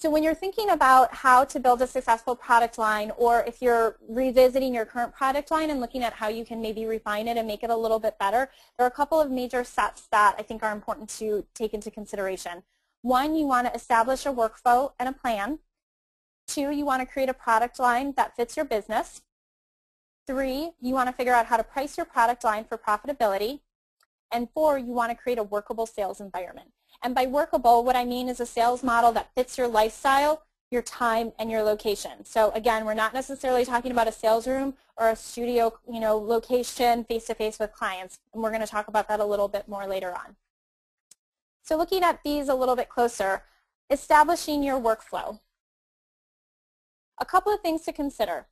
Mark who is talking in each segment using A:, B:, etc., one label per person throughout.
A: So when you're thinking about how to build a successful product line or if you're revisiting your current product line and looking at how you can maybe refine it and make it a little bit better, there are a couple of major steps that I think are important to take into consideration. One, you want to establish a workflow and a plan. Two, you want to create a product line that fits your business. Three, you want to figure out how to price your product line for profitability. And four, you want to create a workable sales environment. And by workable, what I mean is a sales model that fits your lifestyle, your time, and your location. So again, we're not necessarily talking about a sales room or a studio you know, location face-to-face -face with clients. And we're going to talk about that a little bit more later on. So looking at these a little bit closer, establishing your workflow. A couple of things to consider.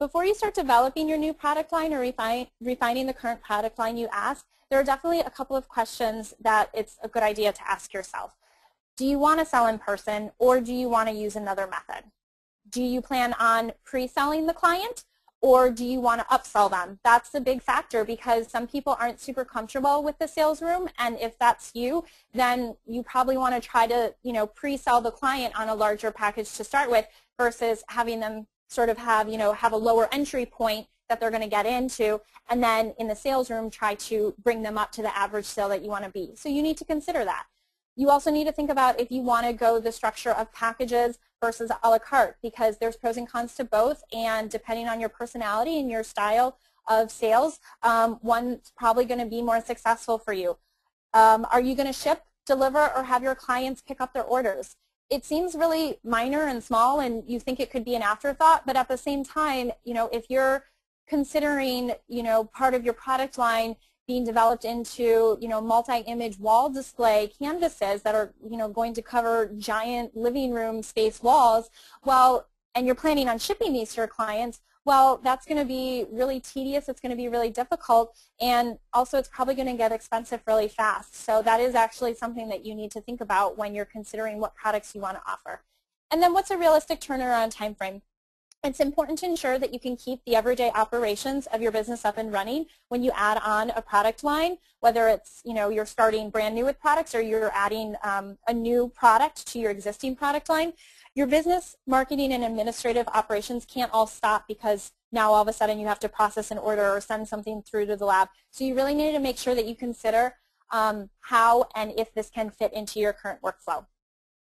A: Before you start developing your new product line or refine, refining the current product line you ask, there are definitely a couple of questions that it's a good idea to ask yourself. Do you want to sell in person or do you want to use another method? Do you plan on pre-selling the client or do you want to upsell them? That's the big factor because some people aren't super comfortable with the sales room and if that's you, then you probably want to try to you know, pre-sell the client on a larger package to start with versus having them sort of have, you know, have a lower entry point that they're going to get into, and then in the sales room try to bring them up to the average sale that you want to be. So you need to consider that. You also need to think about if you want to go the structure of packages versus a la carte because there's pros and cons to both and depending on your personality and your style of sales, um, one's probably going to be more successful for you. Um, are you going to ship, deliver, or have your clients pick up their orders? It seems really minor and small and you think it could be an afterthought, but at the same time, you know, if you're considering, you know, part of your product line being developed into, you know, multi-image wall display canvases that are, you know, going to cover giant living room space walls, well, and you're planning on shipping these to your clients, well, that's going to be really tedious, it's going to be really difficult, and also it's probably going to get expensive really fast. So that is actually something that you need to think about when you're considering what products you want to offer. And then what's a realistic turnaround time frame? It's important to ensure that you can keep the everyday operations of your business up and running when you add on a product line, whether it's you know you're starting brand new with products or you're adding um, a new product to your existing product line. Your business, marketing, and administrative operations can't all stop because now all of a sudden you have to process an order or send something through to the lab. So you really need to make sure that you consider um, how and if this can fit into your current workflow.